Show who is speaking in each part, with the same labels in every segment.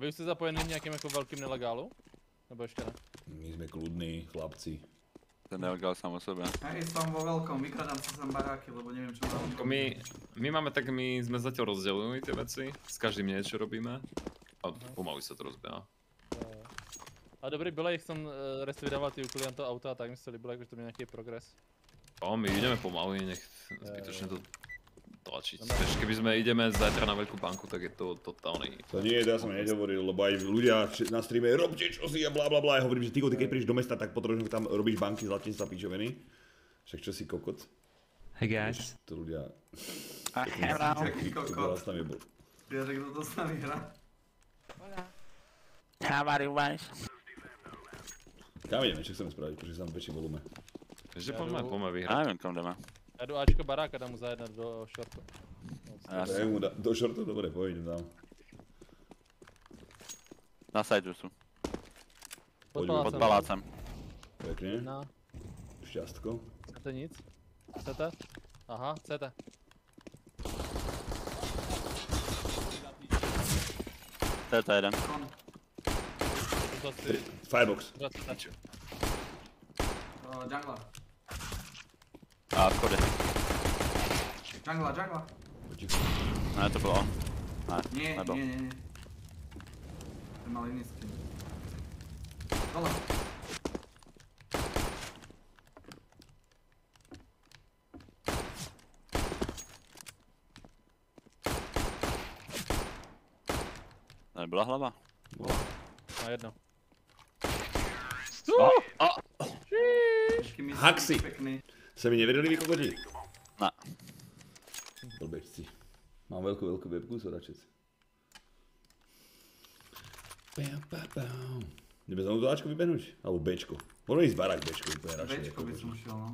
Speaker 1: A vy už jste zapojený nějakým jako velkým nelegálu? Nebo ještě ne?
Speaker 2: My sme kľudní chlapci.
Speaker 3: Ten nelegál sám o sebe.
Speaker 4: Hej, som vo veľkom, vykradám sa sem baráky, lebo neviem čo mám.
Speaker 5: Ako my, my máme tak, my sme zatiaľ rozdelili tie veci, s každým niečo robíme. A pomaly sa to rozbieha.
Speaker 1: A dobrý byl, jak jsem uh, rest vydával ty úkoly na to auto a tak mi se líbilo, jakože to měl nějaký progres.
Speaker 5: O, my ideme pomaly, nech zbytočne to tlačiť. Vieš, keby sme ideme zajtra na veľkú banku, tak je to totálny...
Speaker 2: To nie, to ja som nehovoril, lebo aj ľudia na streame robte čo si a bla bla bla. Ja hovorím, že ty, ty keď prídeš do mesta, tak potrebujem, že tam robíš banky, zlatím sa pičoviny. Však čo si kokot?
Speaker 6: Hey guys.
Speaker 2: To ľudia...
Speaker 4: Taký
Speaker 2: To
Speaker 4: kokot.
Speaker 2: teraz tam je bol.
Speaker 4: Ja, kto to s nami hrá.
Speaker 6: How are you guys?
Speaker 2: Kam ideme, čo chceme spraviť, pretože sa tam väčšie volume.
Speaker 5: Takže poďme, poďme vyhrať.
Speaker 3: nevím, kam jdeme.
Speaker 1: Já jdu Ačko barák a dám mu zajednat do shortu.
Speaker 2: Ja
Speaker 3: jsem
Speaker 2: mu da, do shortu, dobre, pojdem tam.
Speaker 3: na sideu sú.
Speaker 1: Pod
Speaker 3: Pod
Speaker 1: palácem.
Speaker 2: Pekne,
Speaker 1: Jedna.
Speaker 2: šťastko.
Speaker 1: Chcete nic? Chcete? Aha, chcete.
Speaker 3: To jeden.
Speaker 1: Si...
Speaker 2: Firebox.
Speaker 1: 20.
Speaker 4: Uh, jungla.
Speaker 3: A schody.
Speaker 4: Jungla, jungla.
Speaker 3: Ne, to bylo on. Ne,
Speaker 4: Nie,
Speaker 3: nebyl.
Speaker 4: nie, nie, nie. Ten mal iný skin. Dole.
Speaker 3: Nebyla hlava.
Speaker 1: Na jedno.
Speaker 4: Mi
Speaker 2: Haxi.
Speaker 4: Pekný.
Speaker 2: Sa mi neverili vy kokoti?
Speaker 3: Ne.
Speaker 2: Blbečci. Mám veľkú, veľkú webku, pam, pam. Ideme znovu do Ačko vybehnúť? Alebo Bčko. Možno ísť barák Bčko úplne radšej.
Speaker 4: Večko by som šiel, no.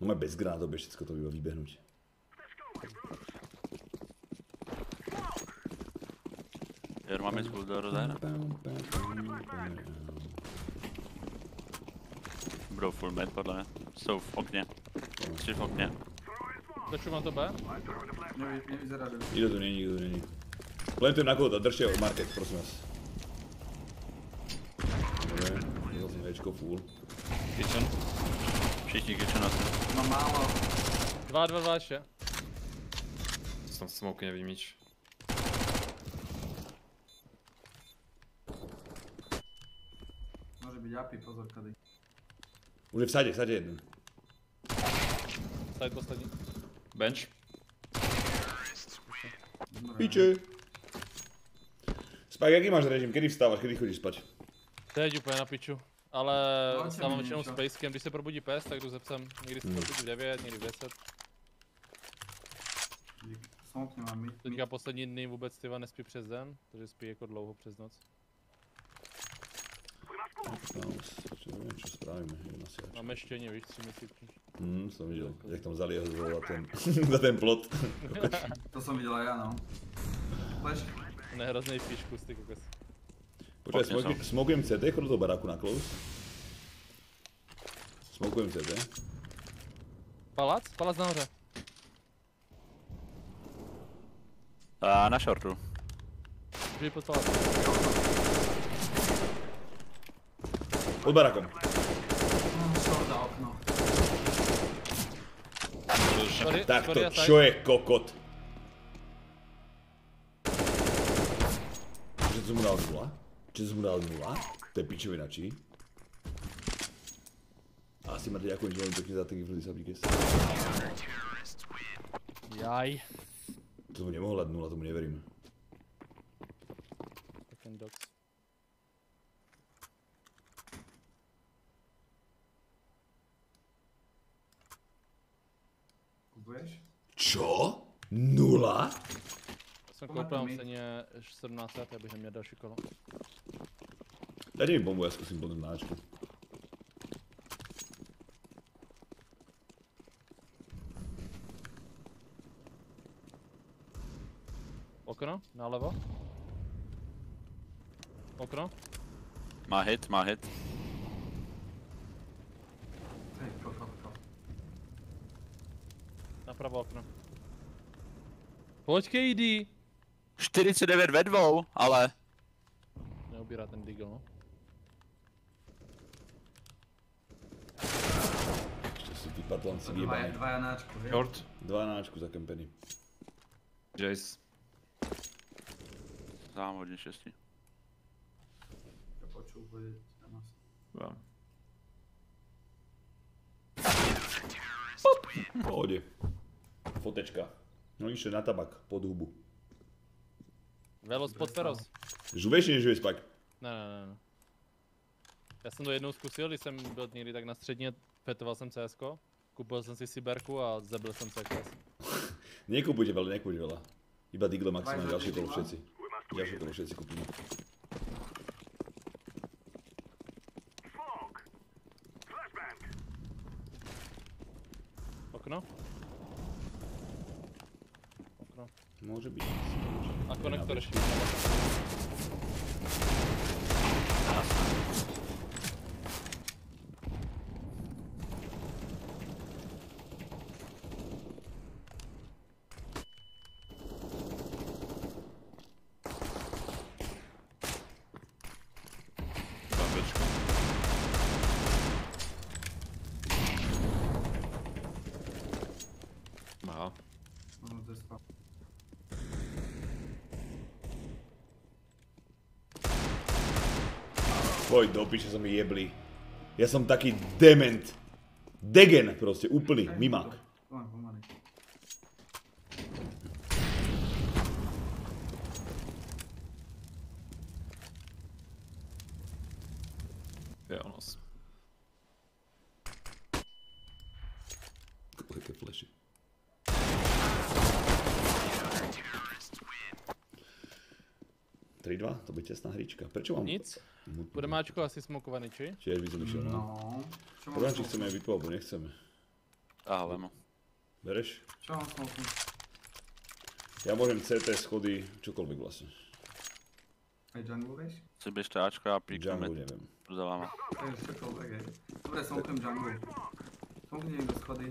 Speaker 2: No má bez granátov, bez všetko to iba vybehnúť.
Speaker 3: Jer mám jít do rozehra. Budou full mid podle mě. Jsou v okně. Tři v okně.
Speaker 1: Doču mám to B?
Speaker 4: Nevy, nevyzerá dobre.
Speaker 2: Nikto tu nie, nikto tu není. Len tu na kóda, držte o market, prosím vás. Dobre, je zase Včko full.
Speaker 5: Kitchen.
Speaker 3: Všichni kitchen asi.
Speaker 4: Mám málo.
Speaker 1: 2, 2, 2 ještě.
Speaker 5: Som v smoke nevidím nič.
Speaker 4: Môže byť API, pozor kady.
Speaker 2: Už je v sade, v sade jeden.
Speaker 1: Side poslední.
Speaker 5: Bench.
Speaker 2: Piče. Spike, jaký máš režim? Kedy vstávaš? Kedy chodíš spať?
Speaker 1: Teď úplně na piču. Ale
Speaker 4: No,
Speaker 1: stávám
Speaker 4: mi
Speaker 1: většinou s když se probudí pes, tak jdu ze psem. Někdy se
Speaker 2: Hmm.
Speaker 1: probudí v 9, někdy v 10.
Speaker 4: Smoke nemám mid. mid.
Speaker 1: Teďka poslední dny vůbec tyva nespí přes den, takže spí jako dlouho přes noc.
Speaker 2: Čo neviem, čo spravíme. Idem asi až.
Speaker 1: Máme štěně, víš, tři měsíčky.
Speaker 2: Hm, som videl, jak tam zaliehol za ten, za ten plot.
Speaker 4: To som videl aj ja, no. Flash.
Speaker 1: Nehroznej fíšku, ty kokos.
Speaker 2: Počkaj, smokujem, CT, chod do toho baráku na close. Smokujem CT.
Speaker 1: Palác? Palác nahoře.
Speaker 3: A na shortu.
Speaker 1: Může pod palác.
Speaker 2: Pod.
Speaker 1: Sorry,
Speaker 2: Takto, čo je kokot? Čo som mu dal nula? Čo som mu dal nula? To je pičovina, či? Asi ma ďakujem, že veľmi pekne za ten gift sa Bikes.
Speaker 1: Jaj.
Speaker 2: To mu nemohol dať nula, tomu neverím.
Speaker 1: Fucking dogs.
Speaker 4: Kupuješ?
Speaker 2: Čo? Nula?
Speaker 1: Jsem koupil
Speaker 4: mít.
Speaker 1: ceně 17 let, abych neměl další kolo.
Speaker 2: Dajte mi bombu, ja skúsim potom na Ačku.
Speaker 1: Okno, nalevo. Okno.
Speaker 3: Má hit, má hit.
Speaker 1: Napravo okno. Pojď KD.
Speaker 3: 49 ve dvou, ale
Speaker 1: ubírá ten Deagle, no.
Speaker 2: Ešte sú tí patlanci
Speaker 4: Dvaja,
Speaker 2: vyjebaní.
Speaker 4: dvaja náčku, vieš?
Speaker 5: Short,
Speaker 2: Dva náčku zakempený.
Speaker 5: Jace.
Speaker 3: Dám hodně.
Speaker 4: Ja počul, bude na nás.
Speaker 5: Dva.
Speaker 2: V pohode. Fotečka. No ešte na tabak, pod hubu.
Speaker 1: Velos pod Feroz.
Speaker 2: Žuveš, nežuješ spak?
Speaker 1: Ne, ne, ne, ne. Já jsem to jednou zkusil, když jsem byl někdy tak na středně, fetoval jsem CS, koupil jsem si Cyberku a zabil jsem CKS.
Speaker 2: Nekupujte veľa, nekupujte veľa. Iba Digle maximálne, ďalšie kolo
Speaker 4: dvaj.
Speaker 2: všetci. Ďalšie kolo všetci kúpime.
Speaker 1: Okno? Okno.
Speaker 2: Môže byť.
Speaker 1: A konektor ještě.
Speaker 5: Dám bečku. Aha.
Speaker 4: Ono to je spal.
Speaker 2: Poj do piče, som jebli. Ja som taký dement. Degen proste, úplný, mimák.
Speaker 4: Pomaly, pomaly.
Speaker 5: Je o nás.
Speaker 2: Aké fleši. Tri, dva, to bude tesná hrička. Prečo mám...
Speaker 1: Nic. Bude máčko asi smokovaný, či?
Speaker 2: Tiež by som išiel, no.
Speaker 4: No. Mám
Speaker 2: Podľa, či chceme vypú, alebo nechceme.
Speaker 3: A lemo.
Speaker 2: Bereš?
Speaker 4: Čo mám smoku?
Speaker 2: Ja môžem CT schody, čokoľvek vlastne.
Speaker 4: Aj jungle vieš?
Speaker 3: Si běžte Ačko a píkneme
Speaker 2: Jungle neviem.
Speaker 4: je čokoľvek, hej. Dobre, smokujem jungle. Smokni niekto schody.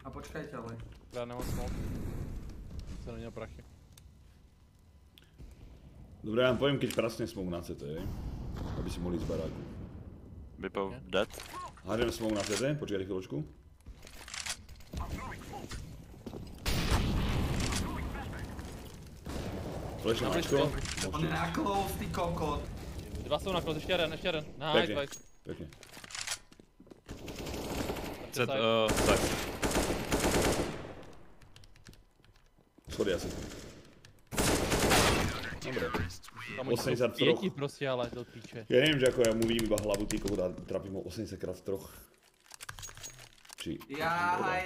Speaker 4: A počkajte ale.
Speaker 1: Já nemám smoke. Jsem neměl prachy.
Speaker 2: Dobre, ja vám poviem, keď prasne smog na CT, hej. Aby si mohli ísť z baráku.
Speaker 3: Vypov dead.
Speaker 2: Hádem smog na CT, počkajte chvíľočku. Flashom
Speaker 1: Na
Speaker 2: Ačko.
Speaker 4: On je na close, ty kokot.
Speaker 1: Dva jsou na close, ještě jeden, ještě jeden. Nice,
Speaker 2: Pekne,
Speaker 1: nice.
Speaker 2: pekne.
Speaker 5: Set, uh, side.
Speaker 2: Schody asi. Dobre.
Speaker 1: Tam oni
Speaker 2: 80
Speaker 1: jsou
Speaker 2: v troch.
Speaker 1: pěti prostě, ale do píče.
Speaker 2: Ja neviem, že ako ja mu vidím iba hlavu, ty kokot a trafím ho 80 krát v troch. Či...
Speaker 4: Jaj.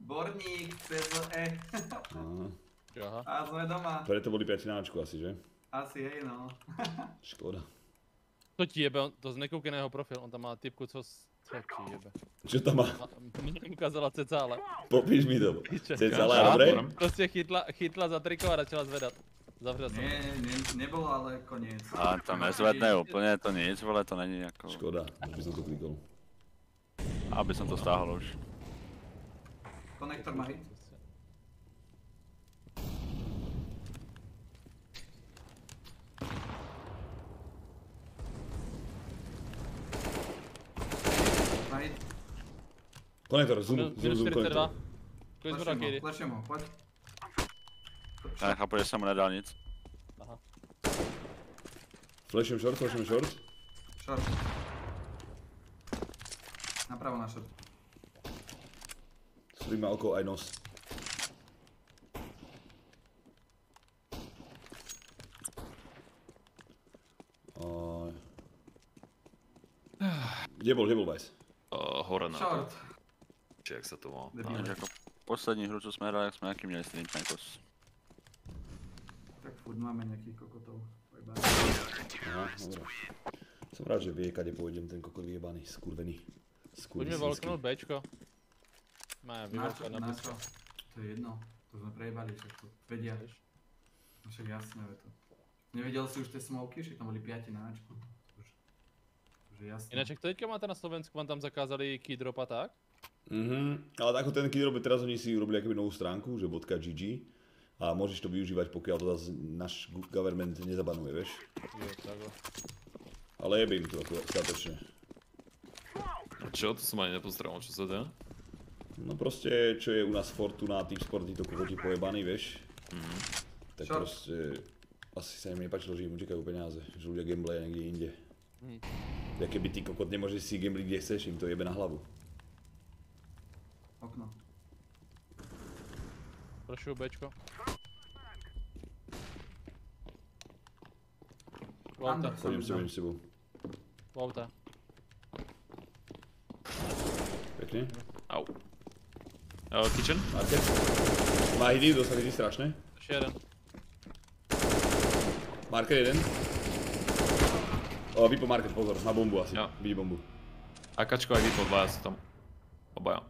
Speaker 4: Borník, CZE.
Speaker 2: Aha.
Speaker 1: Aha.
Speaker 4: A sme doma.
Speaker 2: Preto boli 5 na Ačku asi, že?
Speaker 4: Asi hej no.
Speaker 2: Škoda.
Speaker 1: To ti jebe, on- to z nekoukaného profil, on tam má typku, co, co ti jebe.
Speaker 2: Čo tam má?
Speaker 1: Mě ukázala ceca, ale
Speaker 2: Popíš mi to.
Speaker 1: Piče.
Speaker 5: Ja,
Speaker 2: dobre?
Speaker 1: prostě chytla, chytla za triko a začala zvedat. Zavřel jsem.
Speaker 4: Nie, ne, nebolo ale koniec.
Speaker 3: A to nezvedne úplně, to nic, vole, to není jako...
Speaker 2: Škoda, už by som to klikol.
Speaker 3: Aby som to stáhl už.
Speaker 4: Konektor má hit.
Speaker 2: Konektor, zoom, zoom, zoom,
Speaker 1: 42.
Speaker 2: konektor.
Speaker 4: Flešem ho, poď.
Speaker 3: Já nechápu, že jsem mu nedal nic.
Speaker 2: Flashem short, flashem short.
Speaker 4: Short. Napravo na short.
Speaker 2: Sorry, má oko aj nos. Aj. Kde bol, kde bol Vice?
Speaker 5: Uh, hore na to.
Speaker 4: Short.
Speaker 5: Či jak sa to volá.
Speaker 3: Poslední hru, co jsme hráli, jak jsme nějaký měli stream Tankos.
Speaker 4: Tak furt máme nejakých kokotov.
Speaker 2: Aha, dobré. Som rád, že vie, kade pôjdem ten kokot vyjebaný, skurvený.
Speaker 1: Pojďme volknout Bčko. Má,
Speaker 4: Na
Speaker 1: vyvolknout
Speaker 4: čo?
Speaker 1: na
Speaker 4: čo? To je jedno. To sme prejebali, však to vedia. No však jasné, ve to. Nevedel si už tie smoky, však tam boli 5 na Ačku.
Speaker 1: Jinak jak to teďka máte na Slovensku, vám tam zakázali keydrop a tak?
Speaker 2: Mhm, ale ako ten robí, teraz oni si urobili akoby novú stránku, že .gg A môžeš to využívať, pokiaľ to zase náš government nezabanuje, vieš.
Speaker 1: Jo, takhle.
Speaker 2: Ale jebe im to ako statočne.
Speaker 5: Čo? To som ani nepozrel, čo sa dá.
Speaker 2: No proste, čo je u nás Fortuna, tí šport, títo kokoti pojebaní, vieš. Tak
Speaker 4: Čo?
Speaker 2: proste, asi sa im nepáčilo, že im utekajú peniaze, že ľudia gambleja niekde inde.
Speaker 1: Hm.
Speaker 2: Ja keby ty kokot nemôžeš si gambliť kde chceš, im to jebe na hlavu.
Speaker 4: Okno.
Speaker 1: Prošuju Bčko. Volta.
Speaker 2: Chodím s tebou, idem s tebou.
Speaker 1: volta.
Speaker 2: Pekne.
Speaker 5: Au. Uh, kitchen?
Speaker 2: Market. Má hity, dostali hity strašné.
Speaker 1: Ještě jeden.
Speaker 2: Market jeden. O, vypo market, pozor, má bombu asi.
Speaker 5: Jo.
Speaker 2: Vidí bombu.
Speaker 5: Akačko aj vypol, dvaja sú tam. Obaja.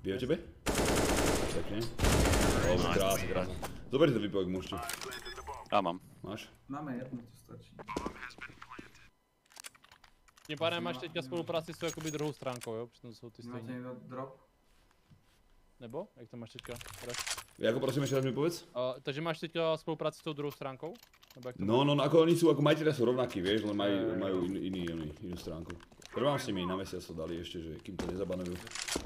Speaker 2: Vie o tebe? Pekne. O, krásne, krásne. Zoberte to vypo, ak môžete.
Speaker 3: Já mám.
Speaker 2: Máš?
Speaker 4: Máme jednu, to stačí.
Speaker 1: Tím pádem máš teďka spolupráci s tou jakoby druhou stránkou, jo? Přitom jsou ty
Speaker 4: Máte
Speaker 1: stejné.
Speaker 4: niekto drop?
Speaker 1: Nebo? Jak to máš teďka?
Speaker 2: Jako prosím, ešte raz mi povedz?
Speaker 1: Takže máš teďka spolupráci s tou druhou stránkou? Nebo jak to
Speaker 2: No, no, no, ako oni sú, ako majiteľia sú rovnakí, vieš, len majú, majú iný, iný, iný, inú stránku. Trvám s nimi, na mesiac to dali ešte, že kým to nezabanujú.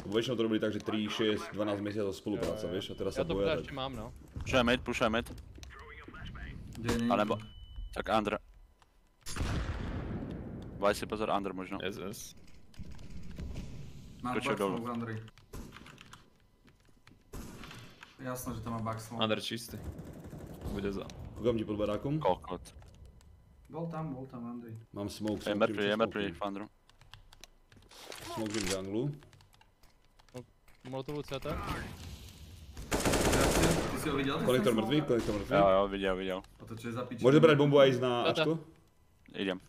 Speaker 2: Lebo väčšinou to robili tak, že 3, 6, 12 mesiacov spolupráca, vieš, a teraz sa
Speaker 1: to
Speaker 2: boja
Speaker 1: pořád
Speaker 2: tak.
Speaker 1: ještě mám, no.
Speaker 3: Pušuje mid, pušuje mid.
Speaker 4: Kde nie?
Speaker 3: A nebo... Tak under. Vaj si pozor, under možno.
Speaker 5: Yes, yes.
Speaker 4: Máš
Speaker 3: Skočil dolu.
Speaker 4: smoke, Andrej. Jasno, že to má smoke.
Speaker 5: Under čistý. Bude za.
Speaker 2: Kúkam ti pod barákom.
Speaker 3: Kokot.
Speaker 4: Bol tam, bol tam Andrej.
Speaker 2: Mám smoke,
Speaker 3: Je
Speaker 2: smoke,
Speaker 3: je
Speaker 2: smoke,
Speaker 3: mrtvý, Fandru.
Speaker 2: Smoke v junglu.
Speaker 1: Molotovu CT.
Speaker 4: Si ho videl?
Speaker 2: Konektor mŕtvý, konektor mŕtvý.
Speaker 3: Jo, jo, viděl, viděl.
Speaker 4: A to čo je za piču?
Speaker 2: Môže brať bombu aj ísť na. Ačko?
Speaker 3: Idem.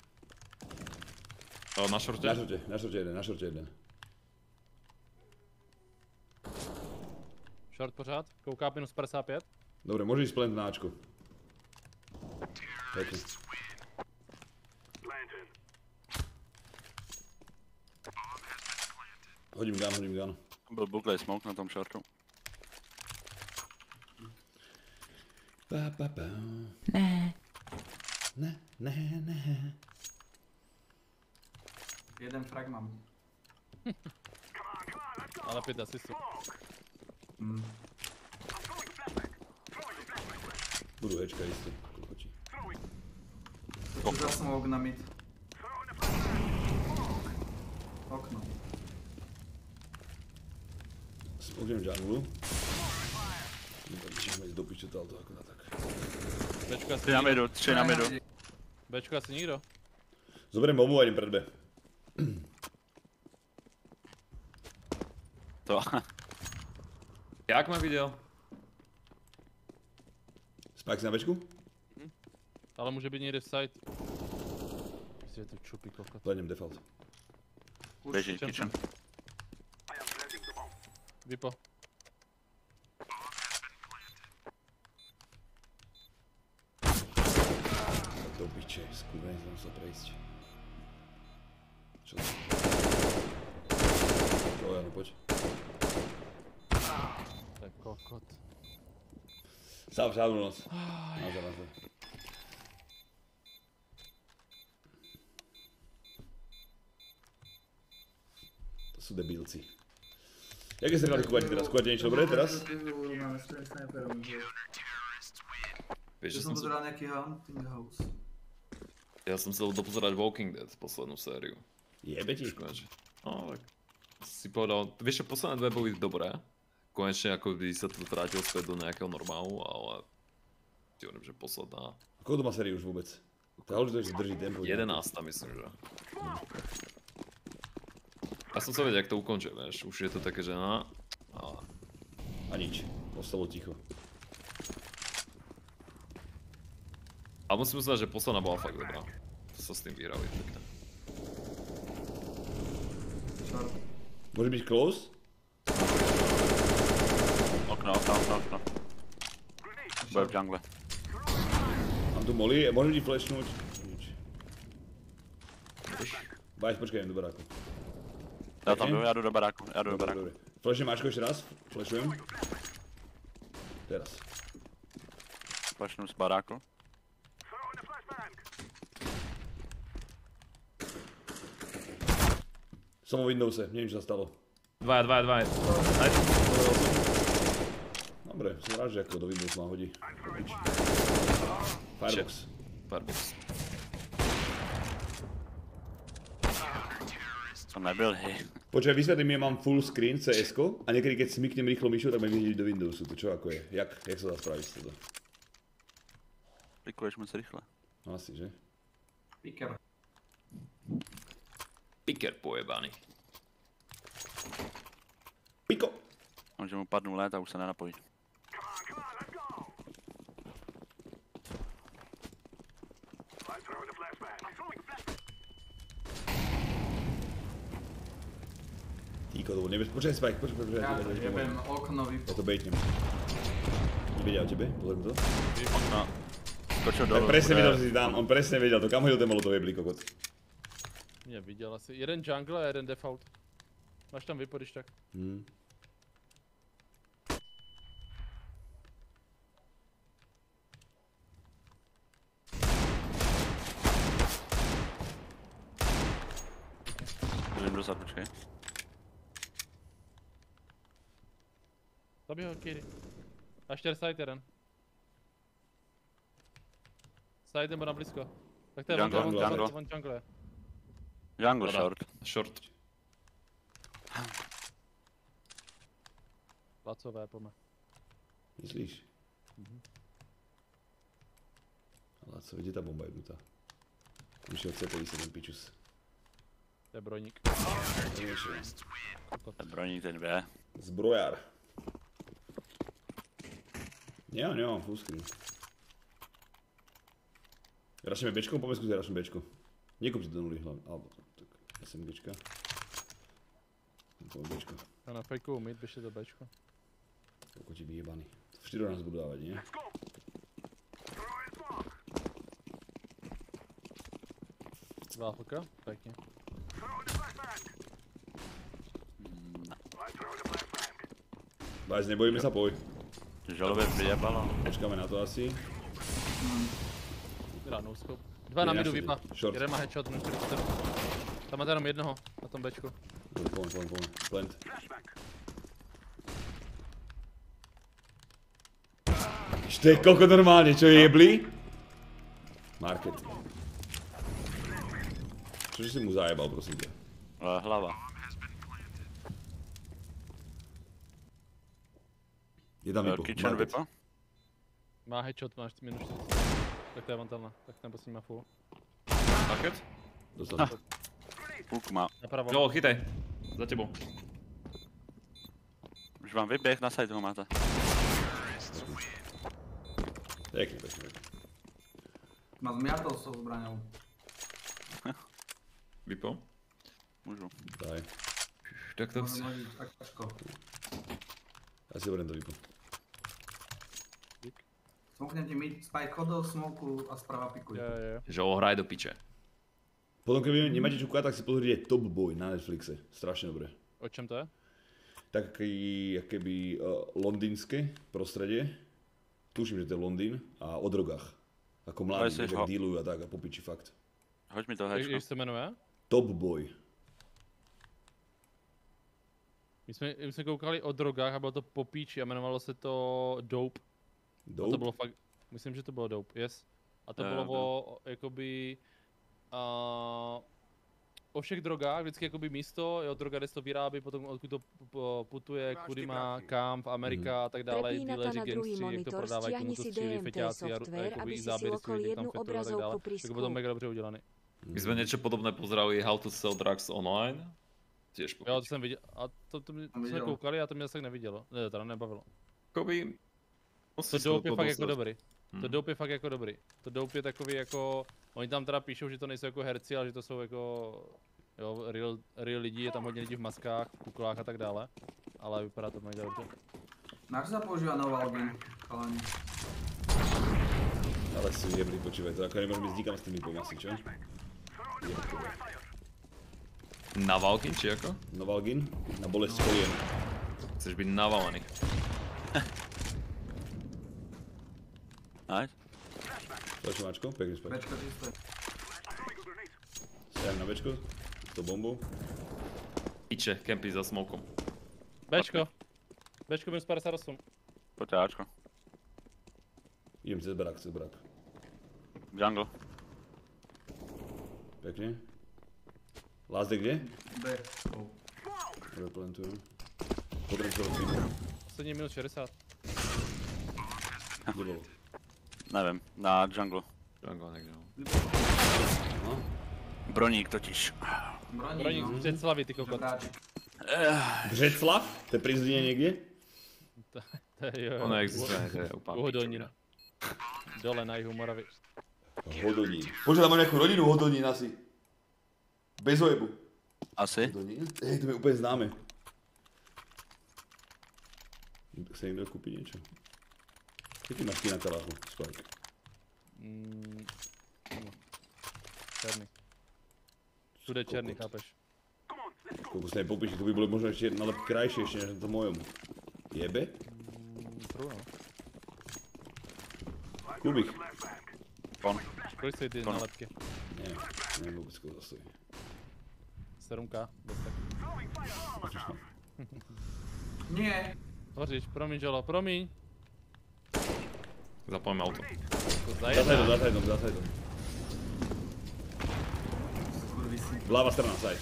Speaker 5: O, na šorte?
Speaker 2: Na šorte, na šorte jeden, na šorte jeden.
Speaker 1: Short pořád. Kouká minus 55.
Speaker 2: Dobre, môže ísť plant na Ačko. Pekne. Hodím gun, hodím gun.
Speaker 3: Byl buklej smoke na tom shortu.
Speaker 2: Pa, pa, pa.
Speaker 6: Ne.
Speaker 2: Ne, ne, ne.
Speaker 4: Jeden frag mám.
Speaker 1: Ale 5 asistů.
Speaker 4: Hm.
Speaker 2: Budú hečka isté, kokoti.
Speaker 4: To čo za smoke na mid? Okno.
Speaker 2: Smognem junglu. No tak ideme ísť do piče to auto ako na tak.
Speaker 1: Bčko asi
Speaker 3: Tři na
Speaker 1: nikdo.
Speaker 3: midu, tři na midu.
Speaker 1: Bčko asi nikdo.
Speaker 2: Zoberiem bombu a idem pred B.
Speaker 3: To.
Speaker 5: Jak ma videl?
Speaker 2: Spike si na Bčku?
Speaker 1: Ale může být někde v site. Myslím, že to čupí kokot.
Speaker 2: Hlednem default.
Speaker 1: Kitchen.
Speaker 3: kitchen.
Speaker 1: Vypo.
Speaker 2: Žádnu noc. Nazdar, nazdar. To sú debilci. Jaké ste hrali kúvať teraz? Kúvate niečo dobré teraz?
Speaker 5: Vieš,
Speaker 4: Ja
Speaker 5: že
Speaker 4: som
Speaker 5: som, sa,
Speaker 4: pozeral nejaký Hunting House.
Speaker 5: ja som chcel dopozerať Walking Dead, poslednú sériu.
Speaker 2: Jebe ti.
Speaker 5: No, tak si povedal, vieš čo, posledné dve boli dobré. Konečne ako by sa to vrátil späť do nejakého normálu, ale ti hovorím, že posledná,
Speaker 2: Koľko to má série už vôbec? Tá už to ešte drží tempo.
Speaker 5: 11 myslím, že. Ja som sa vedel, jak to ukončí, vieš, už je to také, že na... A
Speaker 2: A nič. Ostalo ticho.
Speaker 5: A musím povedať, že posledná bola fakt dobrá. To sa s tým vyhrali pekne.
Speaker 2: Môže byť close?
Speaker 3: Okno, okno, okno, okno. Bude v jungle.
Speaker 2: Mám tu molly, môžem ti flashnúť? Nič. Bajs, počkaj, idem do baráku.
Speaker 3: Já tam jdu, já jdu do baráku, já jdu do baráku.
Speaker 2: dobre. Flashnem Ačko ešte raz. Flashujem. Teraz.
Speaker 3: Flashnú z baráku.
Speaker 2: Som vo Windowse, neviem čo sa stalo.
Speaker 5: Dvaja, dvaja, dvaja. Nice.
Speaker 2: Dobre, som rád, že ako do Windowsu ma hodí. Pič. Firebox.
Speaker 5: Firebox.
Speaker 3: To nebyl, hej.
Speaker 2: Počkaj, vysvetlím, ja mám full screen cs a niekedy keď smyknem rýchlo myšou, tak ma vidieť do Windowsu. To čo ako je? Jak, jak sa dá spraviť toto?
Speaker 3: Klikuješ moc rýchle.
Speaker 2: No asi, že?
Speaker 4: Piker.
Speaker 5: Piker pojebaný.
Speaker 2: Piko!
Speaker 3: Môže mu padnú let a už sa nenapojí.
Speaker 2: To bol nebez... Počkaj, Spike, počkaj, počkaj,
Speaker 4: Ja
Speaker 2: počkaj,
Speaker 4: to
Speaker 2: počkaj,
Speaker 4: jebem
Speaker 2: počkaj.
Speaker 4: okno
Speaker 2: Ja
Speaker 4: vypnúť.
Speaker 2: to baitnem. Nevedia o tebe, pozriem to.
Speaker 3: Okno. Skočil dolu.
Speaker 2: presne vedel, že si tam, on presne vedel to, kam hodil ten molotov jebli kokot.
Speaker 1: Mě viděl asi. Jeden jungle a jeden default. Máš tam když tak.
Speaker 2: Hm.
Speaker 3: Držím dozad, počkej.
Speaker 1: Zabij ho, Kiri. A ještě side jeden. Side nebo na blízko. Tak to je
Speaker 3: Jungle,
Speaker 1: on, on,
Speaker 2: jungle.
Speaker 1: on, on jungle.
Speaker 3: Jungle
Speaker 5: Dobre.
Speaker 3: short.
Speaker 5: Short.
Speaker 1: Lacové, pome.
Speaker 2: Myslíš? Ale co, kde tá bomba jebnutá? Už je od C57 pičus.
Speaker 1: To je brojník.
Speaker 3: Ten broník ten vie.
Speaker 2: Zbrojar. Nemám, nemám full screen. Rašíme Bčko, poďme skúsiť raším Bčko. Niekop si do nuly hlavne, alebo tak, SMGčka. Poďme Bčko,
Speaker 1: A na fejku mid, běžte do Bčko.
Speaker 2: koľko ti vyjebaný. V 4 nás budú dávať, nie?
Speaker 1: Váhlka, pěkně.
Speaker 2: Bajs, nebojíme sa, poj.
Speaker 3: Žalově vyjebalo.
Speaker 2: Počkáme na to asi.
Speaker 1: Dá no scope. Dva na midu vypa. Jeden má headshot, minus 40. Tam máte jenom jednoho na tom Bčku.
Speaker 2: Poďme, poďme, poďme. Plant. Ešte je koľko normálne, čo je jebli? Market. Čože si mu zajebal, prosím ťa?
Speaker 3: Eh, Hlava.
Speaker 2: Je tam vypo.
Speaker 3: Kitchen vypa.
Speaker 1: Má headshot, máš minus 40. Tak to je vantelna, tak s ním má full.
Speaker 5: Market?
Speaker 2: Dostal.
Speaker 3: Puk má.
Speaker 1: Napravo.
Speaker 5: Jo, chytaj. Za tebou.
Speaker 3: Už vám vyběh na side ho máte.
Speaker 2: Pekne, pekne, pekne.
Speaker 4: Ma zmiatol s tou zbraňou.
Speaker 5: Vypo.
Speaker 3: Můžu.
Speaker 2: Daj.
Speaker 5: Tak to
Speaker 4: Môžem tak ťažko.
Speaker 2: Ja si hovorím to vypo.
Speaker 4: Smoknem ti mid, spike hod do smoku a sprava pikuj.
Speaker 1: Jo, jo.
Speaker 5: Že ho hraj do piče.
Speaker 2: Potom keby nemáte čo kúkať, tak si pozrite Top Boy na Netflixe. Strašne dobré.
Speaker 1: O čem to je?
Speaker 2: Taký, keby uh, londýnske prostredie. Tuším, že to je Londýn. A o drogách. Ako mladí, že
Speaker 3: ho-
Speaker 2: dealujú a tak a popiči fakt.
Speaker 3: Hoď mi to hečko.
Speaker 1: jak se jmenuje?
Speaker 2: Top Boy.
Speaker 1: My jsme, my jsme koukali o drogách a bylo to popíči a jmenovalo se to Dope. A to
Speaker 2: Dope?
Speaker 1: bylo fakt, myslím, že to bylo Dope, yes. A to
Speaker 3: Jo,
Speaker 1: bylo
Speaker 3: jo,
Speaker 1: o, jakoby, uh, o všech drogách, vždycky jakoby místo, jo, droga, kde se to vyrábí, potom odkud to pu- putuje, kudy má, kam, v Amerika a tak dále,
Speaker 7: to druhý
Speaker 1: gangstři, jak to prodávají, komu to
Speaker 7: si
Speaker 1: střílí, feťáci a, jakoby i záběry jak tam
Speaker 7: jednu
Speaker 1: fetují a tak dále.
Speaker 7: obrazovku
Speaker 1: Tak bylo to mega dobře udělané.
Speaker 5: My sme niečo podobné pozerali How to sell drugs online. Tiež po
Speaker 1: Jo, to jsem viděl, a to, to, to
Speaker 4: viděl.
Speaker 1: koukali a to mě zase tak nevidělo, ne, teda nebavilo.
Speaker 5: Akoby...
Speaker 1: To dope je
Speaker 5: do toho
Speaker 1: fakt jako dobrý. To dope je fakt jako dobrý. To dope je takový jako, oni tam teda píšou, že to nejsou jako herci, ale že to jsou jako, jo, real, real lidi, je tam hodně lidí v maskách, v kuklách a tak dále. Ale vypadá to mega dobře.
Speaker 4: Na čo sa používa Novalgin, chalani?
Speaker 2: Ale si jebli, počúvaj, to ako nemôžeme ísť nikam s tými pomasy, čo?
Speaker 5: Na Valkin, či ako?
Speaker 2: Novalgin na bolesť kolien.
Speaker 5: Chceš byť navalený.
Speaker 3: Nice.
Speaker 2: Ďalšie mačko, pekne spať.
Speaker 4: Bečko čisté.
Speaker 2: Stajem na bečko, s tou bombou.
Speaker 5: Piče, kempy za smokom.
Speaker 1: Bčko. Bčko minus 58.
Speaker 3: Poďte Ačko.
Speaker 2: Idem cez barák, cez barák.
Speaker 3: Jungle.
Speaker 2: Pekne. Last je kde?
Speaker 4: B. Oh.
Speaker 2: Replantujem. Potrebujem svojho pinu.
Speaker 1: Poslední minus 60.
Speaker 3: Neviem, na jungle.
Speaker 5: Jungle niekde, no.
Speaker 3: Broník totiž.
Speaker 4: Broník,
Speaker 1: Broník
Speaker 4: no.
Speaker 1: z Břeclavy, ty kokot.
Speaker 2: Břeclav? To je pri Zlíne niekde?
Speaker 1: To je jo,
Speaker 5: Ono existuje, to je úplne
Speaker 1: Uhodonina. Dole na jihu Moravy.
Speaker 2: Hodonín. Počkaj, tam mám nejakú rodinu Hodonín asi. Bez ojebu.
Speaker 3: Asi.
Speaker 2: Hodonín? Hej, to mi je úplne známe. Chce niekto kúpiť niečo? Keď ty máš ty na kaláchu, Spike?
Speaker 1: Mm. Černý. Všude černý, chápeš?
Speaker 2: Koľko sa nepopíši, to by bolo možno ešte lepky krajšie ešte než na tom mojom. Jebe?
Speaker 1: Mm, true, no.
Speaker 2: Kubik.
Speaker 3: Von.
Speaker 1: Kolik stojí ty
Speaker 3: Ano.
Speaker 1: nálepky?
Speaker 2: Nie, neviem vôbec koľko to stojí.
Speaker 1: 7k, bez tak.
Speaker 4: Nie.
Speaker 1: Hoříš, promiň Žolo, promiň.
Speaker 5: Zapojím auto.
Speaker 2: Zataj to.
Speaker 4: Skurvisi.
Speaker 2: Ľava strana, saj.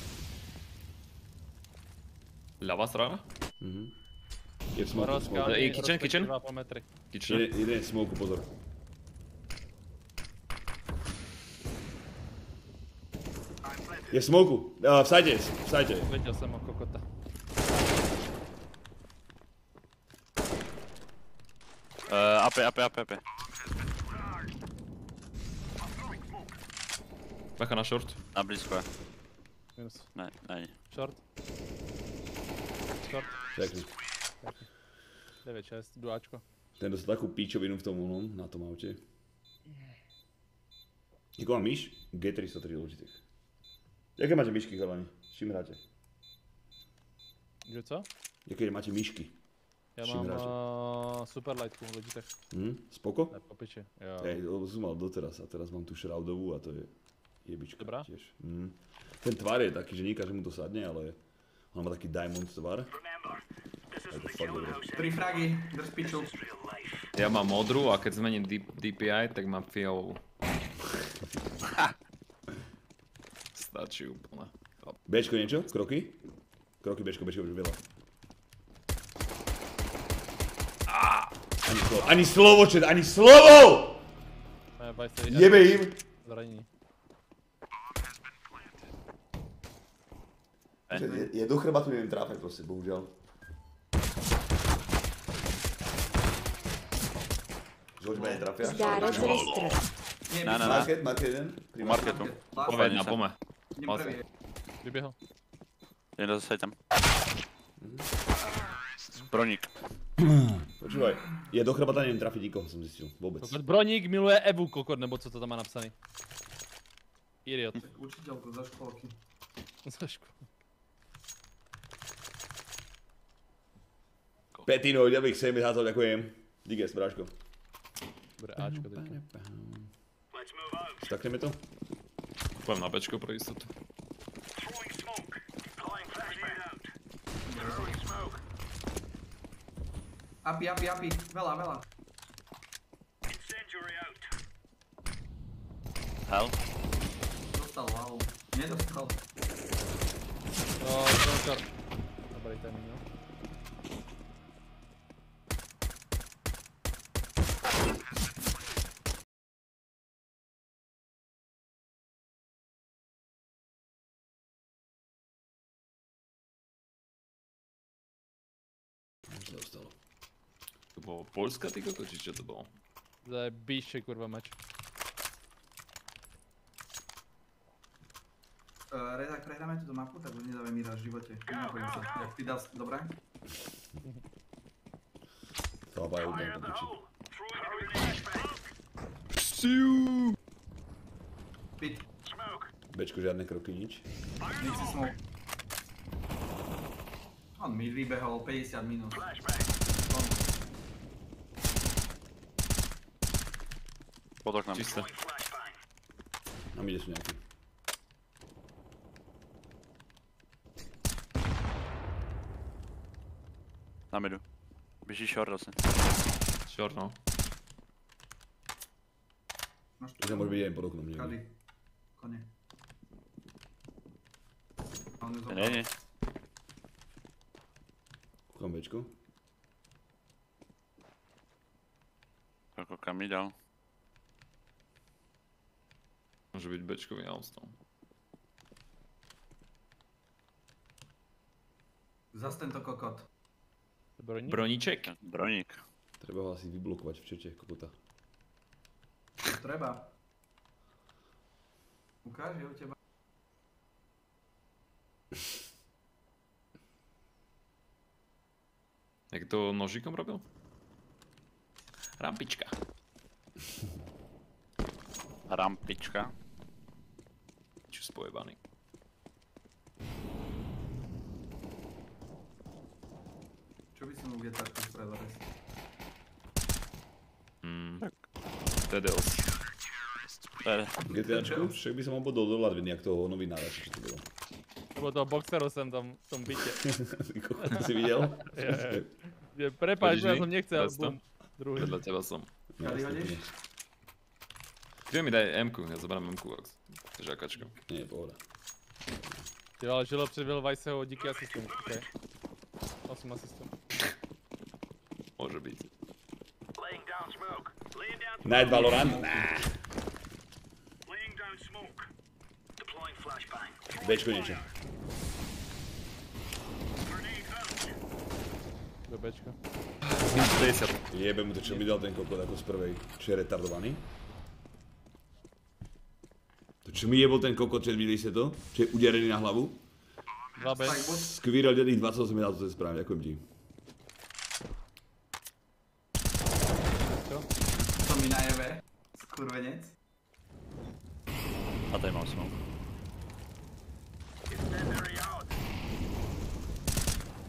Speaker 5: Ľavá strana?
Speaker 2: Mhm. Je
Speaker 1: Moravská,
Speaker 2: smoku.
Speaker 5: Ej, kitchen, kitchen?
Speaker 1: 2,5 metry.
Speaker 5: Kitchen?
Speaker 2: Jeden, smoku, pozor. Je smoku. Uh, v sajte, v sajte.
Speaker 1: Viděl jsem ho kokota.
Speaker 3: Uh, AP, AP, AP, AP.
Speaker 5: Bacha na short.
Speaker 3: Na blízko je.
Speaker 1: Minus.
Speaker 3: Ne, není.
Speaker 1: Short. Short.
Speaker 2: Pekný.
Speaker 1: 9-6, duáčko.
Speaker 2: Ten dostal takú píčovinu v tom onom, na tom aute. Ako mám myš? G303 dôležitých. Jaké máte myšky, chalani? S čím hráte?
Speaker 1: Že co?
Speaker 2: Jaké máte myšky? Čím
Speaker 1: mám
Speaker 2: hráte?
Speaker 1: uh, super lightku v Logitech.
Speaker 2: Hm? Spoko?
Speaker 1: Jo.
Speaker 2: Hej, lebo som mal doteraz a teraz mám tú šraudovú a to je jebička
Speaker 1: Dobrá?
Speaker 2: tiež. Hm. Ten tvar je taký, že nie každému to sadne, ale on má taký diamond tvar. Je to fakt dobré.
Speaker 4: Tri fragy, drž piču.
Speaker 5: Ja mám modrú a keď zmením D- DPI, tak mám fialovú. Stačí úplne.
Speaker 2: Bčko niečo? Kroky? Kroky, Bčko, Bčko, už veľa. Slovo, ani slovo, čet, ani slovo! Jebe im!
Speaker 1: Zranění.
Speaker 2: Je, je do chrbatu neviem trápať proste, bohužiaľ. Žoč ma netrafia.
Speaker 7: Zdára
Speaker 3: Ne, ne, ne.
Speaker 2: Market, market jeden. Pri
Speaker 3: Marketu.
Speaker 5: Povedň na pome.
Speaker 4: Idem prvý.
Speaker 1: Vyběhl.
Speaker 3: Jeden zase tam. Broník.
Speaker 2: Počúvaj, je do chrbata neviem trafiť nikoho, som zistil, vôbec.
Speaker 1: Broník miluje Evu kokot, nebo co to tam má napsaný. Idiot.
Speaker 4: Učiteľku za školky.
Speaker 1: Zašku.
Speaker 2: Petino, ja bych sem házal, ďakujem. Díky, bráško.
Speaker 1: Ačko teďka.
Speaker 2: Stakneme to?
Speaker 5: Poviem na bečko pre istotu.
Speaker 4: Api, api, api. Veľa, veľa.
Speaker 3: Hell.
Speaker 4: Dostal hlavu. Nedostal.
Speaker 1: No, Fronkar. Dobrý timing, no.
Speaker 2: Už sa dostalo.
Speaker 5: To bolo Polska, ty koko, či čo to bolo?
Speaker 1: Zabíše kurva meč.
Speaker 4: Uh, Reza, ak prehráme túto mapu, tak už nedávaj Mira v živote. Nebojím sa. Jak ty dal, dobre?
Speaker 2: Chlapa je úplne po piči.
Speaker 4: Pit.
Speaker 2: Bčko žiadne kroky, nič.
Speaker 4: Nic si smoke. On mi vybehol 50 minút. Von.
Speaker 3: Pod oknem.
Speaker 5: Čisté.
Speaker 2: Na mide sú nejakí.
Speaker 3: Na midu. Běží short asi.
Speaker 5: Short, no.
Speaker 4: Máš
Speaker 2: To môže byť jeden pod oknom niekde.
Speaker 4: Kady. Kone.
Speaker 3: To
Speaker 4: zobral.
Speaker 3: není.
Speaker 2: Kúkam Bčko.
Speaker 3: Koľko kam mi dal.
Speaker 5: Môže byť bečkový house, no.
Speaker 4: Zas tento kokot.
Speaker 1: Brojník?
Speaker 5: Broníček.
Speaker 3: Broník.
Speaker 2: Treba ho asi vyblokovať v čete, kokota.
Speaker 4: Treba. Ukáž, je u teba.
Speaker 5: Jak to nožikom robil? Rampička.
Speaker 3: Rampička.
Speaker 5: Čo spojebaný.
Speaker 4: Čo by si mu vietačku spravil res?
Speaker 5: Hmm. TDOS.
Speaker 3: Eh,
Speaker 2: GTAčko? Však by som ho bodol do ladviny, jak toho novinára, čo to bolo.
Speaker 1: Nebo toho boxeru jsem tam v tom bytě.
Speaker 2: Ty si videl?
Speaker 1: Je, je. Prepáč, ja som nechcel,
Speaker 5: to?
Speaker 1: bum. Druhý.
Speaker 5: Vedľa teba som.
Speaker 2: To
Speaker 5: Kde mi daj M-ku, ja zoberiem M-ku, ak žakačko.
Speaker 2: Nie, pohoda.
Speaker 1: Ty ale Žilo předvedl Vajseho díky asistent, ok. 8 asistent.
Speaker 5: Môže byť.
Speaker 2: Night Valorant? Nah. Bčko niečo.
Speaker 1: Do Bčka.
Speaker 5: 50.
Speaker 2: Jebe mu to, čo mi dal ten kokot ako z prvej. Čo je retardovaný? Čo mi jebol ten kokot, čo videli ste to? Čo je uderený na hlavu?
Speaker 1: 2 B.
Speaker 4: Tak buď.
Speaker 2: Skvíral dených 28 mi dal to správne, ďakujem ti.
Speaker 4: To mi najebe. Skurvenec.
Speaker 3: a tady mám smoke.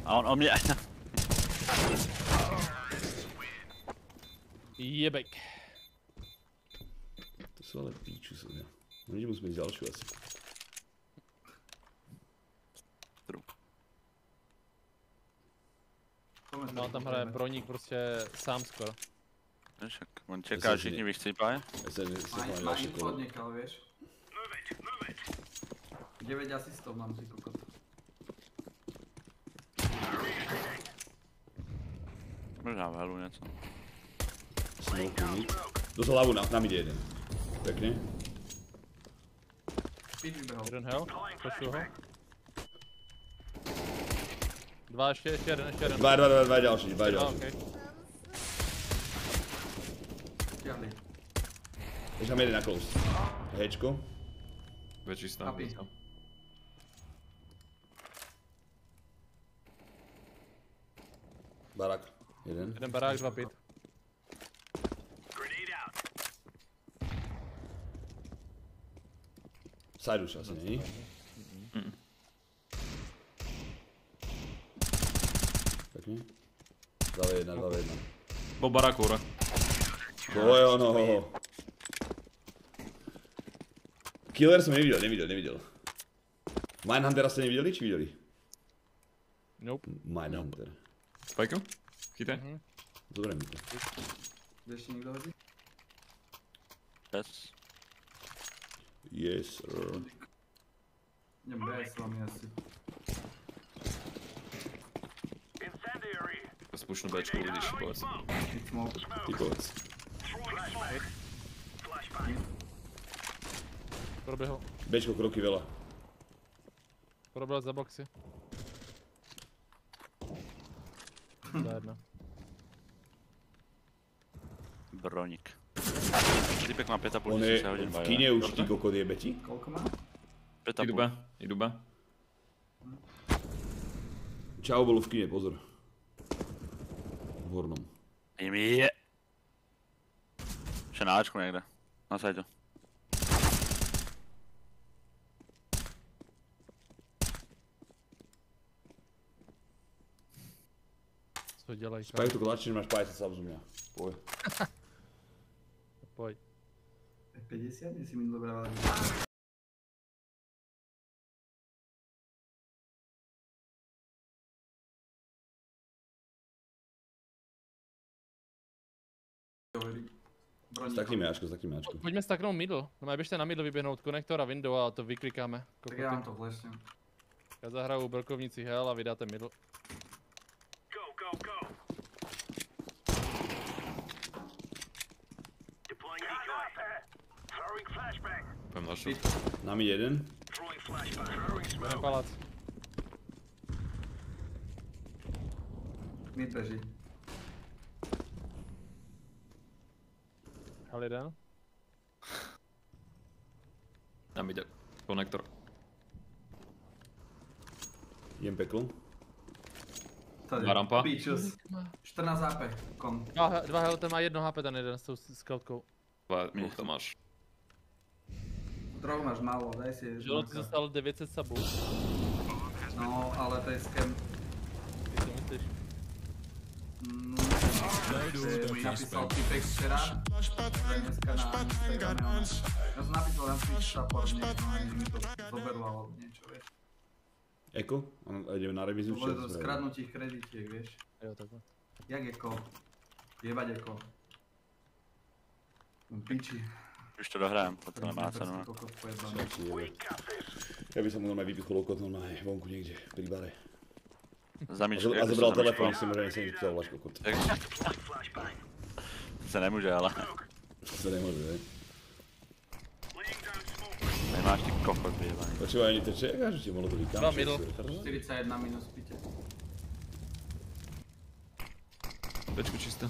Speaker 3: A on o mě...
Speaker 1: Jebek.
Speaker 2: To sú ale. No nič musíme ísť ďalšiu asi.
Speaker 1: No
Speaker 4: to
Speaker 1: tam hraje. Broník prostě sám skoro.
Speaker 3: Však on čeká, všichni vychcípají.
Speaker 2: Ja sa ne, sa
Speaker 4: Má,
Speaker 2: na
Speaker 4: má
Speaker 2: ďalšie
Speaker 4: info
Speaker 2: kolo.
Speaker 4: od niekaľ, vieš. 9 asistov mám, ty kokot.
Speaker 3: Možná v helu něco.
Speaker 2: Smoke mid. Dostal hlavu na, na mid jeden. Pekne.
Speaker 4: Speed vybehol.
Speaker 1: Jeden hell, pošlu ho. Dva ještě, ještě jeden, ještě jeden.
Speaker 2: Dva, dva, dva, dva ďalší, dva
Speaker 1: Dva,
Speaker 2: ďalší.
Speaker 1: okej.
Speaker 4: Stiahli.
Speaker 2: Ešte tam jeden na close. Hečko.
Speaker 5: Väčší stav.
Speaker 4: Papi.
Speaker 2: Barak. Jeden.
Speaker 1: Jeden barák, dva pit.
Speaker 2: Side už asi není. Pekne. 2v1, 2v1.
Speaker 5: Bol barakúra.
Speaker 2: To je ono. Killer som nevidel, nevidel, nevidel. Mindhuntera ste nevideli, či videli?
Speaker 1: Nope.
Speaker 2: Mindhunter.
Speaker 5: Spajko? Chytaj.
Speaker 2: Zoberiem mi to.
Speaker 4: Kde ešte niekto hodí?
Speaker 3: Yes.
Speaker 2: Yes, sir.
Speaker 4: Idem B s vami asi.
Speaker 5: Uvidíš, povedz.
Speaker 4: Hit smoke.
Speaker 2: Ty povedz.
Speaker 1: Proběhl.
Speaker 2: Bčko kroky veľa.
Speaker 1: Proběhl za boxy. Za.
Speaker 3: Broník. Typek má 5,5
Speaker 2: On je
Speaker 3: tisíce hodin.
Speaker 2: v kine už ty kokot jebe ti.
Speaker 4: Koľko má?
Speaker 5: Idú
Speaker 3: 5,5.
Speaker 5: B, idú B.
Speaker 2: Čau bolo v kine, pozor. V hornom.
Speaker 3: Jim je. Ještě na Ačku někde. Na
Speaker 1: dělají?
Speaker 2: Spaj to kolačne, máš 50 subs u mňa. Poj.
Speaker 1: Pojď.
Speaker 4: 50, nie si mi dobrával.
Speaker 2: Stakníme Ačko, stakníme Ačko.
Speaker 1: Pojďme staknout middle. No běžte na middle vyběhnout konektor a window a to vyklikáme.
Speaker 4: Tak já vám to vlesnem.
Speaker 1: Já zahraju brkovnici hell a vydáte middle.
Speaker 5: Půjdem na.
Speaker 2: Nám je jeden.
Speaker 1: Jdeme palác.
Speaker 4: Mid beží.
Speaker 1: Hell jeden.
Speaker 5: Tam jde. Konektor.
Speaker 4: Tady.
Speaker 5: Dva rampa.
Speaker 4: Píčus. 14 AP. Kon.
Speaker 1: Dva, dva hell, ten má jedno HP ten jeden s tou scoutkou.
Speaker 5: Dva, kolik to
Speaker 4: Trochu máš málo, daj si
Speaker 1: Žolo, ty
Speaker 4: znaka.
Speaker 1: dostal 900 sabů.
Speaker 4: No, ale to je scam.
Speaker 1: Ty to myslíš?
Speaker 4: Že mi napísal typek včera, že dneska na Instagrame. ale- Ja som napísal na Twitch support, niekto a mi to zoberú alebo niečo, vieš.
Speaker 2: Eko? A ideme na.
Speaker 4: Bolo
Speaker 2: či
Speaker 4: to
Speaker 2: čo?
Speaker 4: skradnutí kreditiek, vieš.
Speaker 1: Jo, takhle.
Speaker 4: Jak eko? Jebať eko. Piči.
Speaker 3: Už to dohrajem, to nemá cenu.
Speaker 2: Ja by som mu normálne vypichol okot normálne vonku niekde pri bare. Zo- a zobral telefón, si možno sa nič psal kokot.
Speaker 3: Se nemůže, ale
Speaker 2: To sa nemôže, ne?
Speaker 3: nemáš ty kokot vyjebaný.
Speaker 2: Počúvaj, ani to čeká, že ti mohlo to vykám.
Speaker 1: Dva middle.
Speaker 4: 41 minus pite.
Speaker 5: Bečku čisto.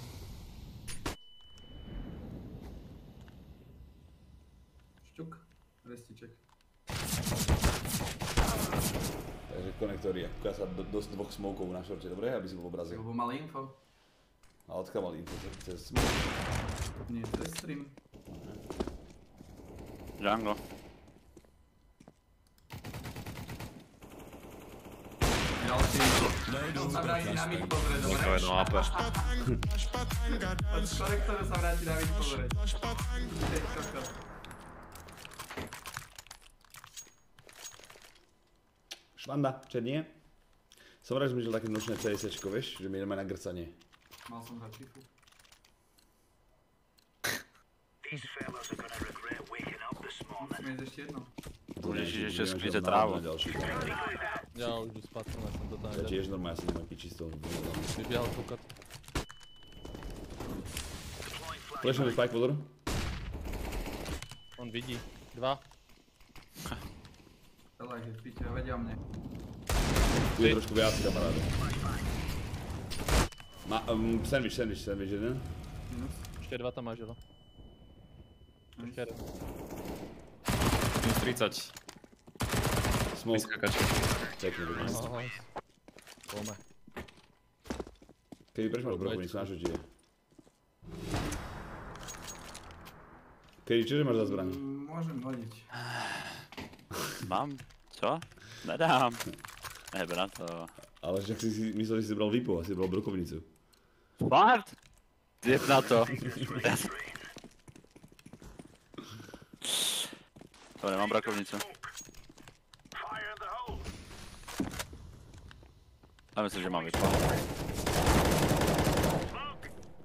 Speaker 4: Šťuk. Restiček.
Speaker 2: Takže konektor je. Ukáza do, dosť dvoch smokov na šorte, dobre? Aby si bol v obraze.
Speaker 4: Lebo mal info.
Speaker 2: A odkiaľ mal info? Cez- Cez smok.
Speaker 4: Nie, cez stream.
Speaker 3: Jungle.
Speaker 4: Ďalší. Sa vráti na mid pozrieť, dobre?
Speaker 5: To je no AP.
Speaker 4: Od korektora sa vráti na mid pozrieť. Kokos.
Speaker 2: Švanda, černie. Som rád, že mi žil také nočné CSčko, vieš? Že mi ideme na grcanie.
Speaker 4: Mal som hrať čifu. Musíme ísť ešte jedno.
Speaker 3: Budeš
Speaker 2: neviem,
Speaker 3: ešte
Speaker 2: budeme
Speaker 3: skryté
Speaker 2: žiaľ
Speaker 3: trávu.
Speaker 2: na ďalší.
Speaker 1: Já už jdu spát, já jsem to tam
Speaker 2: Ja tiež normálne si nemám piči z toho. spike, pozor.
Speaker 1: On vidí. Dva.
Speaker 4: V pite, vedia o mne.
Speaker 2: Tu je trošku viac, kamaráde. Ma, um, sandwich, sandwich, sandwich jeden.
Speaker 4: Minus.
Speaker 1: Ještě dva tam máš, jo? Ještě jeden.
Speaker 5: Minus 30.
Speaker 2: Smoke.
Speaker 5: Vyskakačka.
Speaker 2: Pekne, dobre.
Speaker 1: Pojďme.
Speaker 2: Kedy prečo máš brokovnicu, na čo ti je? Kedy, čože máš za zbraň?
Speaker 4: Mm, Môžem hodiť.
Speaker 3: Mám? Co? Nedám. Nebe na to.
Speaker 2: Ale však si si myslel, že si bral VIPu a si bral brokovnicu.
Speaker 3: Fakt? Jeb na to. To nemám brakovnicu. A myslím, že mám vypal.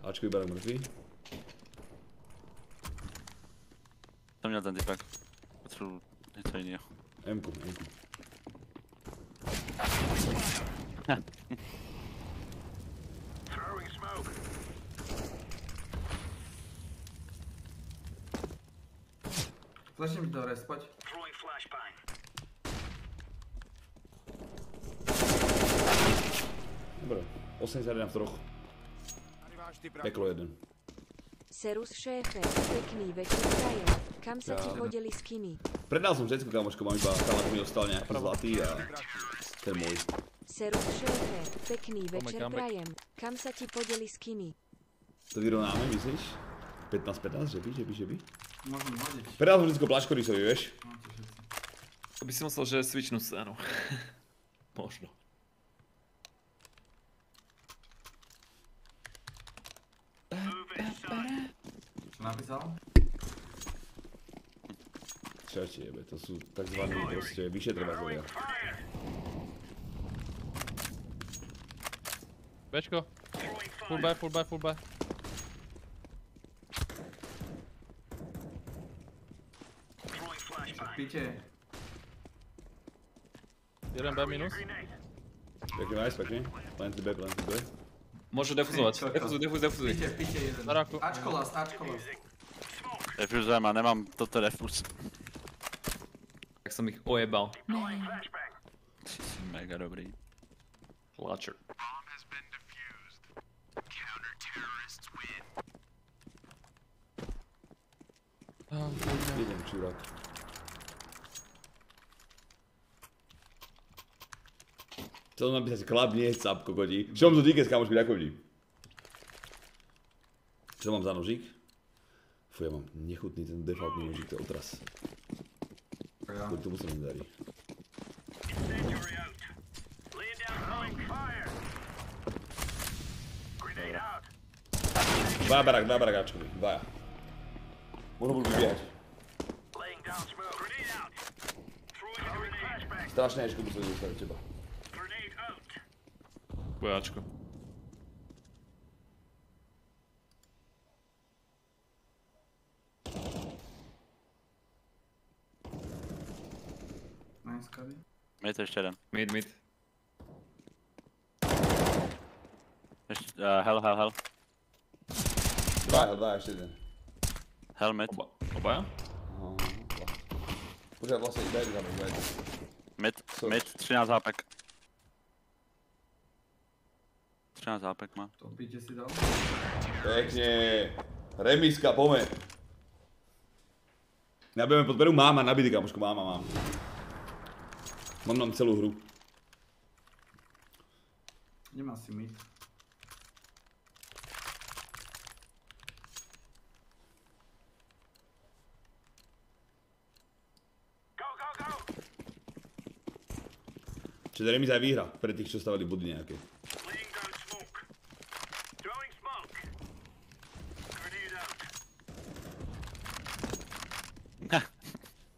Speaker 2: Ačko iba mŕtvý.
Speaker 3: To měl ten typek. Potřebuji něco jiného.
Speaker 2: M-ku, M-ku.
Speaker 4: Flashne mi to respoť.
Speaker 2: Dobre, 81 v troch. Peklo jeden.
Speaker 7: Serus šéfe, pekný večer prajem. Kam sa ti hodili skiny?
Speaker 2: Predal som všetko, kamoško, mám iba tam mi ostal nejaký zlatý a ten môj.
Speaker 7: Serus šéfe, pekný večer prajem. Kam sa ti podeli skiny?
Speaker 2: To vyrovnáme, myslíš? 15-15, že by, že by, že by?
Speaker 4: Môžem hodiť.
Speaker 2: Predal som všetko Plaškorisovi, vieš?
Speaker 5: To by si myslel, že switchnú scénu. Možno.
Speaker 4: Čo napísal?
Speaker 2: Čo ti jebe, to sú takzvaní proste vyšetrovatelia.
Speaker 1: Bčko. Full buy, full buy, full buy.
Speaker 4: Píte,
Speaker 1: Jeden B minus.
Speaker 2: Pekne, nice, pekne. Planty B, planty B.
Speaker 5: Môže defuzovať.
Speaker 4: Čo to?
Speaker 5: Defuzuj, defuzuj, defuzuj.
Speaker 4: píte, píte jeden.
Speaker 1: Baráku.
Speaker 4: Ačko last, Ačko last.
Speaker 3: Refuzujem a nemám toto refuz.
Speaker 5: Tak som ich ojebal.
Speaker 3: Si mega dobrý.
Speaker 5: Clutcher.
Speaker 2: Idem, čurák. Chcel som napísať klap, nie cap, kokoti. Čo mám to díkes, kamošky, ďakujem ti. Čo mám za nožík? Fú, ja mám nechutný ten defaultný nožík, to je otras.
Speaker 4: Ja.
Speaker 2: Kvôli tomu sa mi darí. Dvaja barák, dvaja barakáčkovi, dvaja. Možno budú vybiehať. Strašné ješko musím dostať od teba.
Speaker 5: Bojáčko.
Speaker 4: Nice, Kady.
Speaker 3: Je to ešte jeden.
Speaker 5: Mid, mid.
Speaker 3: Ešte, uh, hell, hell, hell.
Speaker 2: Dvaja, dvaja, ešte jeden.
Speaker 3: Helmet.
Speaker 5: Oba. Obaja?
Speaker 2: Aha, Počkaj, vlastne iba jeden zamek, iba jeden.
Speaker 3: Mid,
Speaker 2: Sorry.
Speaker 3: mid, 13 hápek. 13 hápek má.
Speaker 4: To píte si dal.
Speaker 2: Pekne. Remiska, pome. Nabijeme pod peru, mám a nabitý kamoško, mám a mám. Mám nám celú hru.
Speaker 4: Nemá si mid.
Speaker 2: Čiže remíza je výhra pre tých, čo stavali body nejaké.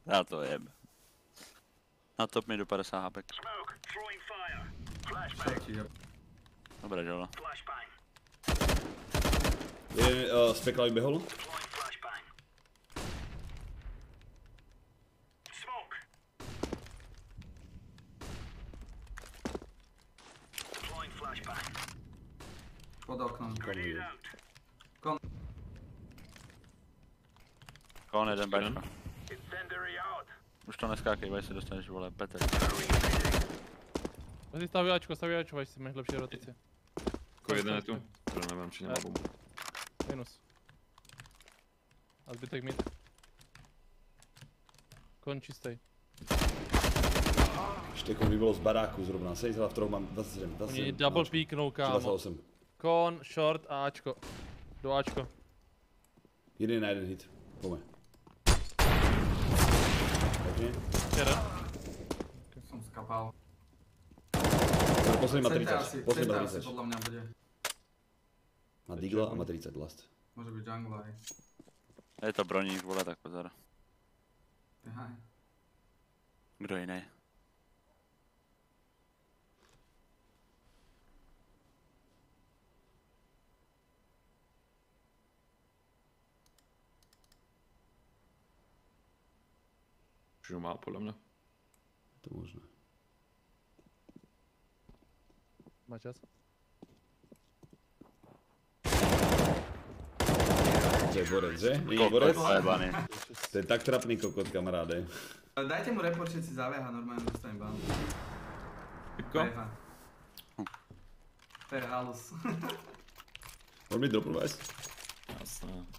Speaker 3: Já to jeb. Na top mi do 50 hápek.
Speaker 4: Ja.
Speaker 3: Dobré, Jola.
Speaker 2: Jeden uh, z pekla vybehol.
Speaker 4: Pod oknom.
Speaker 2: Ide?
Speaker 3: Kon jeden Bčko. To neskákej, vaj si dostaneš vole Petr.
Speaker 1: Si staví Ačko, staví Ačko, vaj si máš lepšie rotace.
Speaker 5: Ako jeden je tu. Čo neviem, či nemá bombu.
Speaker 1: Minus. A zbytek mid. Kon čistej.
Speaker 2: Štekom vybolo z baráku zrovna. 72 v troch mám 27, 27.
Speaker 1: Oni double peeknou, kámo.
Speaker 2: 28.
Speaker 1: Kon, short a Ačko. Do Ačko.
Speaker 2: Jeden na jeden hit. Pome. Pekne.
Speaker 1: Jeden.
Speaker 4: Som skapal.
Speaker 2: Posledný má
Speaker 4: Center
Speaker 2: 30.
Speaker 4: asi,
Speaker 2: Posledný má
Speaker 4: asi
Speaker 2: 30.
Speaker 4: podľa mňa bude.
Speaker 2: Má Digla a má 30 last.
Speaker 4: Môže byť jungle aj.
Speaker 3: Je to broník, vole, tak pozor.
Speaker 4: Aha.
Speaker 3: Kdo jiný?
Speaker 5: Čiže má podľa mňa.
Speaker 2: To možné.
Speaker 1: Má čas.
Speaker 2: To je borec, že? Nie je borec? To je tak trapný kokot, kamaráde.
Speaker 4: Dajte mu report, všetci zaveha, normálne dostane ban. Veha. To je halus.
Speaker 2: Môžeme mi droprovať?
Speaker 5: Jasné.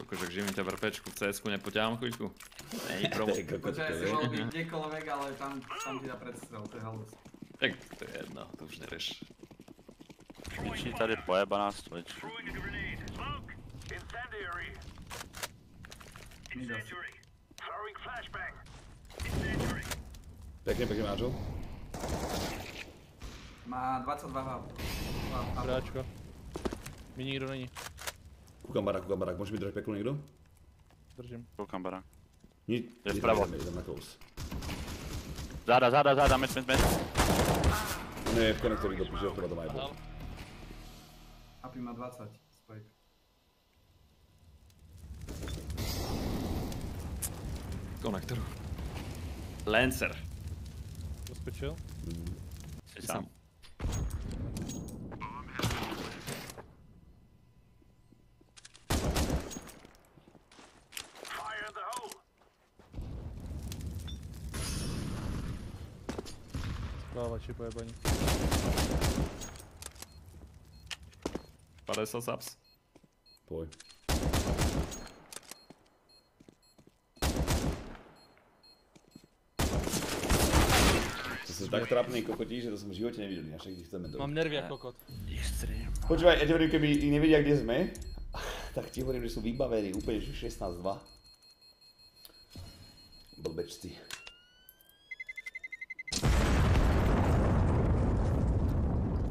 Speaker 5: Koľko, že živím ťa v RPčku, v CS-ku nepoťahám chvíľku. Nej,
Speaker 2: To
Speaker 5: promo.
Speaker 2: je kokot,
Speaker 4: Počkaj,
Speaker 2: to
Speaker 4: si
Speaker 2: je.
Speaker 4: mohol byť kdekoľvek, ale tam, tam ti dá predstrel, to je halus.
Speaker 5: Tak to je jedno, to už nerieš.
Speaker 3: Ničí tady pojebaná stolič.
Speaker 4: Mid asi.
Speaker 2: Pekne, pekne, Máčo.
Speaker 4: Má 22 hap.
Speaker 1: Dobré Ačko. Mi nikdo není.
Speaker 2: Kúkam barák, kúkam barák. Môže mi držať peklo niekto?
Speaker 1: Držím.
Speaker 3: Koukám barák.
Speaker 2: Ni-
Speaker 3: Je vpravo.
Speaker 2: Jdem na close.
Speaker 3: Záda, záda, záda, mid, mid.
Speaker 2: On je v konektorí do píče, to mají bol.
Speaker 4: Happy má 20. Spike.
Speaker 5: Konektor.
Speaker 3: Lancer.
Speaker 1: Zaskočil.
Speaker 3: Si sám.
Speaker 1: Spávači pojebaní.
Speaker 5: 50 subs.
Speaker 2: Poj. To sú tak trapný kokotí, že to som v živote nevidel, našich ich chceme
Speaker 1: Mám
Speaker 2: dojít.
Speaker 1: nervy ako kot.
Speaker 2: Počúvaj, ja ti hovorím, keby i nevedia, kde sme, tak ti hovorím, že sú vybavení úplne, že 16-2. Blbečci.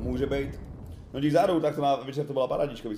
Speaker 2: Môže byť. No dík zároveň, tak to na večer to bola paradička, by som